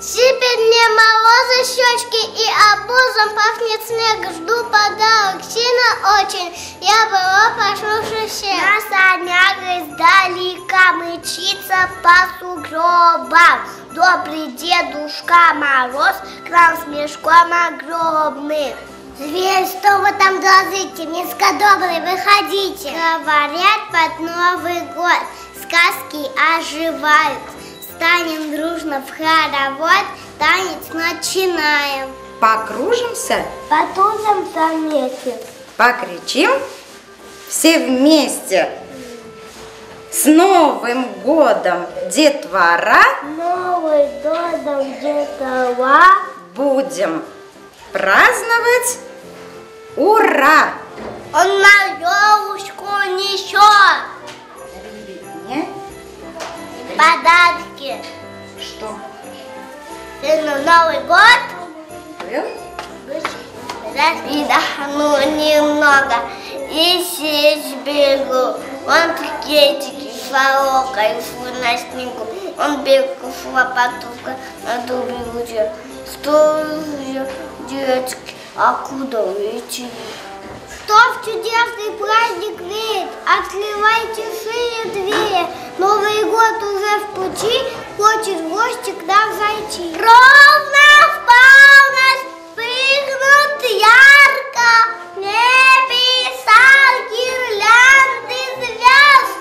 Сыпет мне морозы щечки и обозом пахнет снег. Жду подарок сильно очень, я была послушаюсь. На санях издалека мчится по сугробам. Добрый дедушка Мороз к нам с мешком огромным. Зверь, что вы там глазите? Миска добрый, выходите. Говорят под Новый год, сказки оживают. Станем дружно в хоровод, танец начинаем. Покружимся, Потужимся вместе. покричим все вместе. С Новым годом, детвора, Новый годом детова. будем праздновать. Ура! Он на елочку несет Не? Подарки. Что? Это Новый год. Был? Раз и дохну немного, и сесть бегу. Он пакетики волокает на снегу. Он бегал хлопотушка на дубе уже. Стою, детки, а куда идти? Кто в чудесный праздник верит? Открывайте шире двери. Новый год уже в пути, хочет в гости к нам зайти. Ровно в полночь вспыхнут ярко небеса гирлянды звезд.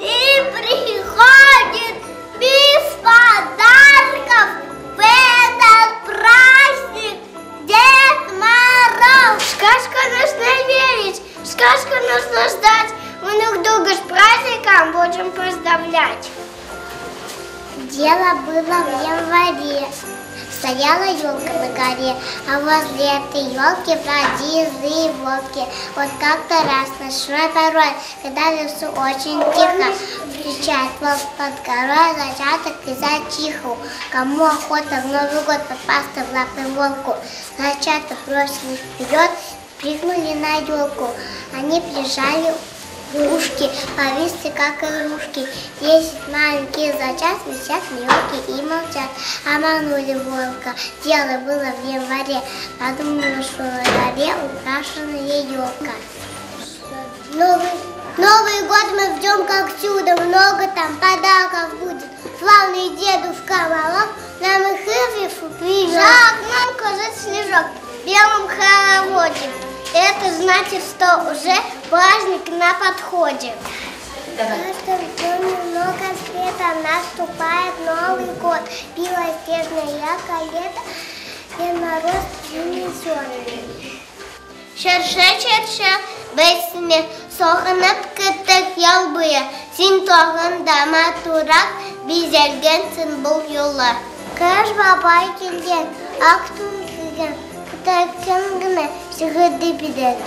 И приходит без подарков в этот праздник Дед Мороз. В сказку нужно верить, в сказку нужно ждать. Друг друга с праздником будем поздравлять. Дело было в январе. Стояла елка на горе, а возле этой елки бродили злые волки. Вот как-то раз ночной порой, когда в лесу очень тихо, встречает волк под горой зачаток и затихал. Кому охота в Новый год попасться в лапы волку? Зачаток бросились вперед, прыгнули на елку. Они прижали ушки, повисли как игрушки. Десять маленьких зачат висят на елке и молчат. Обманули волка. Дело было в январе. Подумала, что на горе украшенная елка. Новый, Новый год мы ждем как чудо, много там подарков будет. Славный дедушка Мороз нам их Ирвифу привез. За окном кажется снежок в белом хороводе. Это значит, что уже праздник на подходе. В нашем доме много света, наступает Новый год. Пила снежная яка, лето, Дед Мороз принесет. Шерше, шерше, весне, соханып кеттек ялбыя. Син тоғында матурак, бизелгенсін бұл yola. Кыш бабай келген, ақ тун киген, күтәккен генә сігіді биден.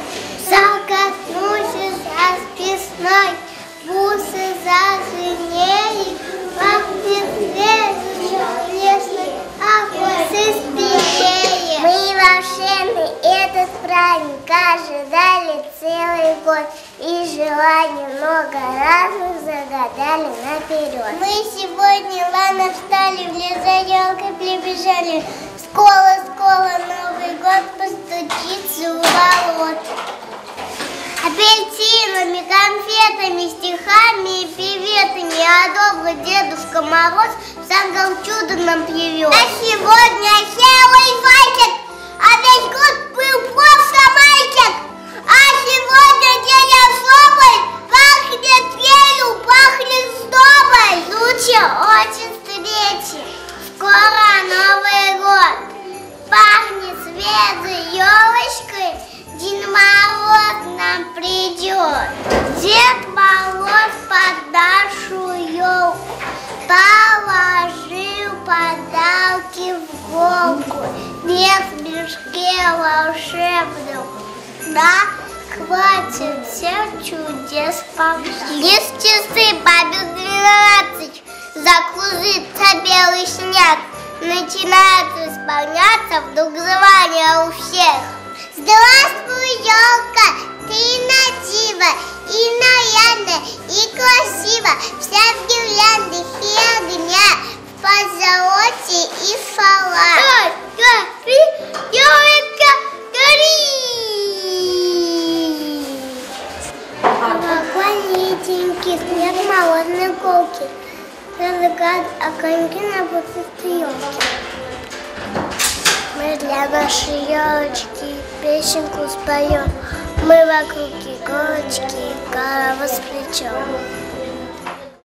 Закатнуся расписной, бусы заженеет, пахнет свежий, лесный, а бусы спеет. Мы волшебный этот праздник ожидали целый год и желаний много разных загадали наперед. Мы сегодня рано встали, в лес за елкой прибежали. Скола, скола, Новый год постучится у ворот. Апельсинами, конфетами, стихами и приветами, а добрый Дедушка Мороз сам чудо нам привез. А сегодня Хелый Вайтик, а весь год был просто мальчик. А сегодня день особый, пахнет елю, пахнет сдобой. Лучше очень встречи, скоро Новый год. Пахнет свежей елочкой, Мороз нам придет. Дед Мороз под нашу елку положил подарки в голку. Нет в мешке волшебном, да, хватит всех чудес помочь. Есть часы бабе 12, закружится белый снег. Начинает исполняться вдруг звание у всех. Здравствуй, елка, ты на диво, и и красиво, вся в гирляндах и огня, в позолоте и салат. Раз, два, три, елка, гори! Колокольниченьки, снег молодной колки. Разыграть огоньки на пустой. Мы для нашей елочки песенку споем. Мы вокруг иголочки голову сплечем.